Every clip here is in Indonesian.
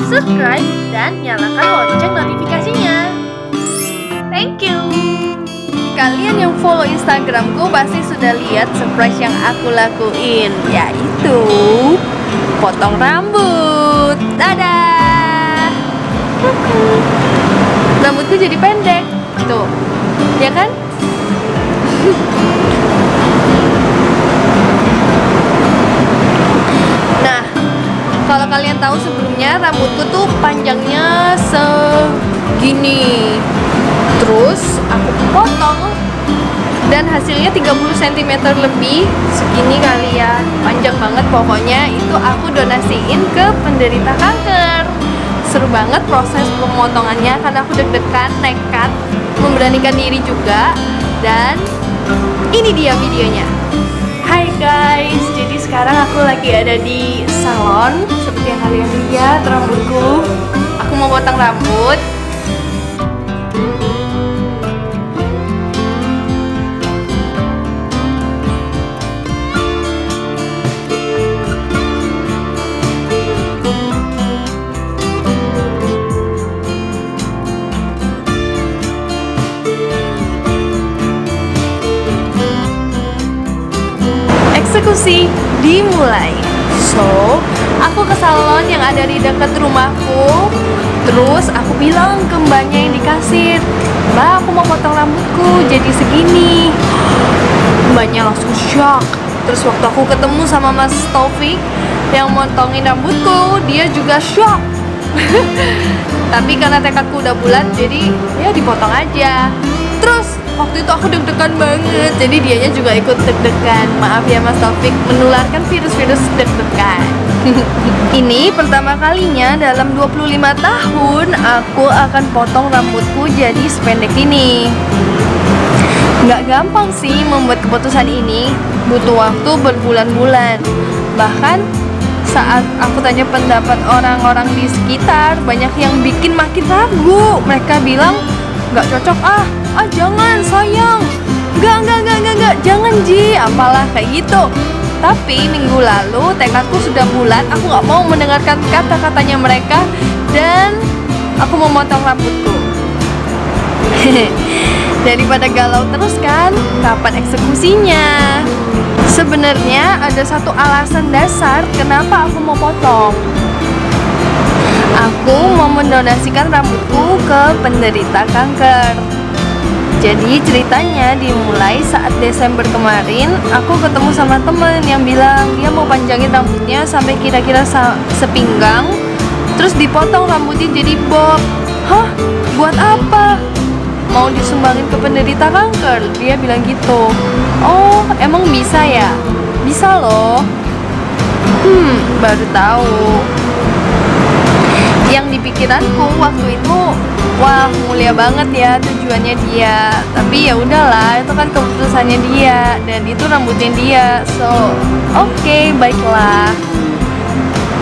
subscribe, dan nyalakan lonceng notifikasinya. Thank you. Kalian yang follow Instagramku pasti sudah lihat surprise yang aku lakuin, yaitu potong rambut. Dadah. Rambutku jadi pendek. Tuh. Ya kan? Nah, kalau kalian tahu rambutku tuh panjangnya segini. Terus aku potong dan hasilnya 30 cm lebih. Segini kali ya panjang banget pokoknya. Itu aku donasiin ke penderita kanker. Seru banget proses pemotongannya karena aku deg-degan nekat memberanikan diri juga. Dan ini dia videonya Hai guys. Jadi sekarang aku lagi ada di salon. Seperti yang kalian lihat rambutku. Aku mau potong rambut eksekusi dimulai. So, aku ke salon yang ada di dekat rumahku. Terus aku bilang ke mbaknya yang di kasir, Mbak, aku mau potong rambutku jadi segini. Mbaknya langsung shock. Terus waktu aku ketemu sama Mas Taufik yang motongin rambutku, dia juga shock. Tapi karena tekadku udah bulat, jadi ya dipotong aja. Terus waktu itu aku deg-degan banget jadi dianya juga ikut deg-degan. Maaf ya Mas Taufik menularkan virus-virus deg-degan. Ini pertama kalinya dalam 25 tahun aku akan potong rambutku jadi sependek ini. Nggak gampang sih membuat keputusan ini. Butuh waktu berbulan-bulan. Bahkan saat aku tanya pendapat orang-orang di sekitar banyak yang bikin makin ragu. Mereka bilang nggak cocok ah ah jangan sayang. Nggak nggak nggak nggak nggak. Jangan Ji. Apalah kayak gitu. Tapi minggu lalu tekadku sudah bulat. Aku nggak mau mendengarkan kata-katanya mereka. Dan aku memotong rambutku. Daripada galau terus kan? Kapan eksekusinya? Sebenarnya ada satu alasan dasar kenapa aku mau potong. Aku mau mendonasikan rambutku ke penderita kanker. Jadi ceritanya dimulai saat Desember kemarin aku ketemu sama temen yang bilang dia mau panjangin rambutnya sampai kira-kira sepinggang terus dipotong rambutnya jadi bob. Hah? Buat apa? Mau disumbangin ke penderita kanker? Dia bilang gitu. Oh, emang bisa ya? Bisa loh. Hmm, baru tahu yang di pikiranku waktu itu wah mulia banget ya tujuannya dia. Tapi ya udahlah itu kan keputusannya dia dan itu rambutnya dia. So oke okay, baiklah.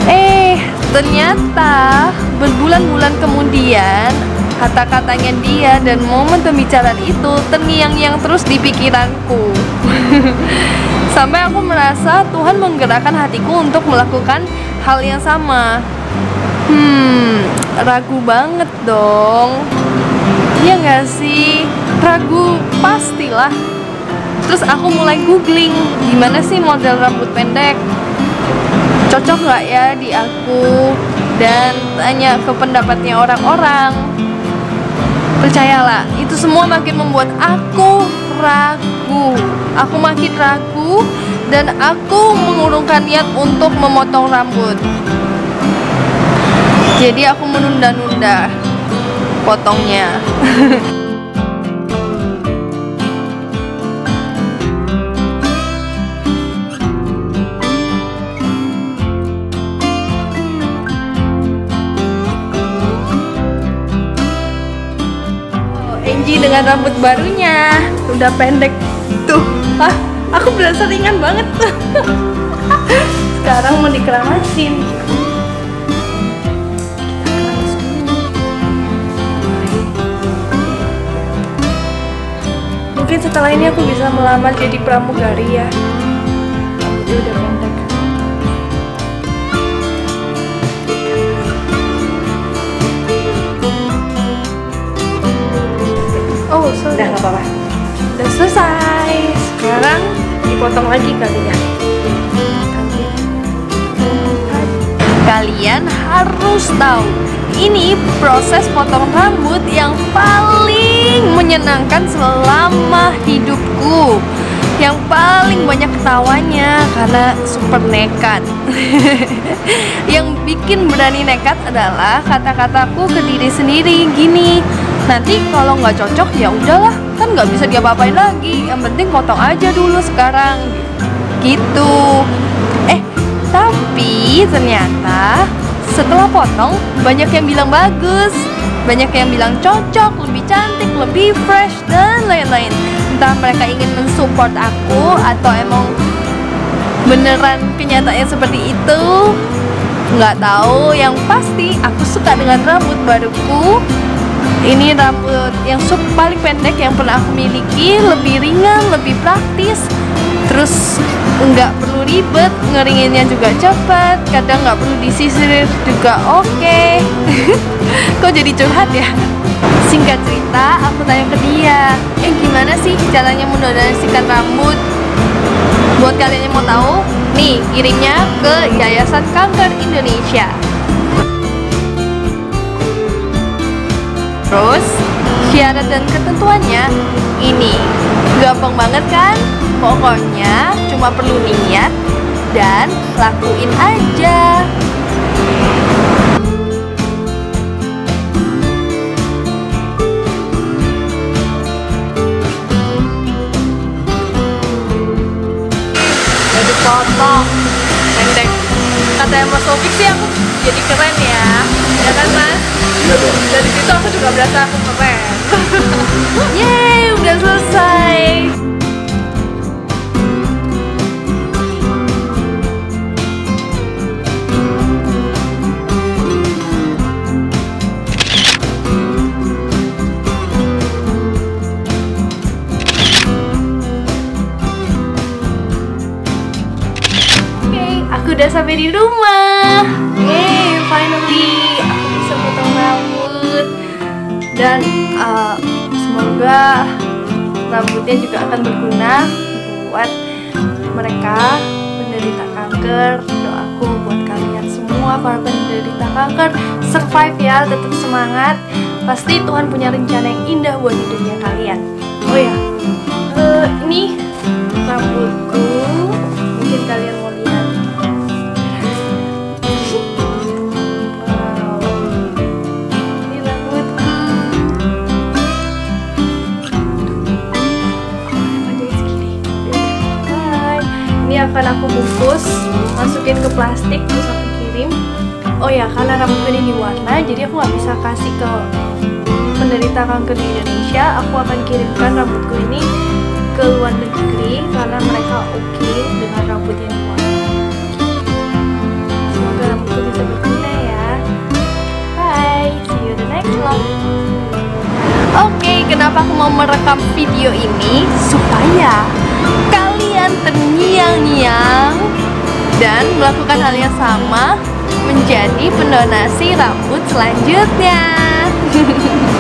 Eh ternyata berbulan-bulan kemudian kata-katanya dia dan momen pembicaraan itu terngiang-ngiang terus di pikiranku. Sampai aku merasa Tuhan menggerakkan hatiku untuk melakukan hal yang sama Hmm, ragu banget dong. Iya nggak sih? Ragu pastilah. Terus aku mulai googling gimana sih model rambut pendek. Cocok nggak ya di aku? Dan tanya ke pendapatnya orang-orang. Percayalah, itu semua makin membuat aku ragu. Aku makin ragu dan aku mengurungkan niat untuk memotong rambut jadi aku menunda-nunda potongnya. Oh, dengan rambut barunya. Udah pendek. Tuh ah aku berasa ringan banget. Sekarang mau dikeramasin mungkin setelah ini aku bisa melamar jadi pramugari ya. Udah pendek. Oh sudah udah nggak apa-apa. Udah selesai. Sekarang dipotong lagi kalinya. Kalian harus tahu ini proses potong rambut yang paling menyenangkan selama hidupku. Yang paling banyak ketawanya karena super nekat. yang bikin berani nekat adalah kata-kataku ke diri sendiri gini. Nanti kalau nggak cocok ya udahlah, kan nggak bisa diapa-apain lagi. Yang penting potong aja dulu sekarang. Gitu. Eh, tapi ternyata setelah potong banyak yang bilang bagus, banyak yang bilang cocok, lebih cantik, lebih fresh dan lain-lain. Entah mereka ingin mensupport aku atau emang beneran kenyataannya seperti itu, nggak tahu. Yang pasti aku suka dengan rambut baruku. Ini rambut yang sup paling pendek yang pernah aku miliki, lebih ringan, lebih praktis, terus nggak perlu ribet ngeringinnya juga cepat kadang nggak perlu disisir juga oke. Kok jadi curhat ya? Singkat cerita aku tanya ke dia eh gimana sih caranya mendonasikan rambut? Buat kalian yang mau tahu nih kirimnya ke Yayasan Kanker Indonesia terus syarat dan ketentuannya. Ini gampang banget kan? Pokoknya cuma perlu niat dan lakuin aja. Jadi potong pendek. Kata Mas Sofik sih aku jadi keren ya. Ya kan mas? Iya dong. dari situ aku juga berasa aku keren. Yeay udah selesai aku udah sampai di rumah. Yeay, finally aku bisa potong rambut. Dan uh, semoga rambutnya juga akan berguna buat mereka penderita kanker. Doaku buat kalian semua para penderita kanker survive ya, tetap semangat. Pasti Tuhan punya rencana yang indah buat hidupnya kalian. Oh ya, eh, ini rambutku. Bungkus, masukin ke plastik terus aku kirim. Oh ya, karena rambutku ini warna, jadi aku nggak bisa kasih ke penderita kanker di Indonesia. Aku akan kirimkan rambutku ini ke luar negeri karena mereka oke dengan rambut yang warna. Semoga rambutku bisa berguna ya. Bye, see you the next vlog. Oke, kenapa aku mau merekam video ini? Supaya kalian terngiang-ngiang dan melakukan hal yang sama menjadi pendonasi rambut selanjutnya.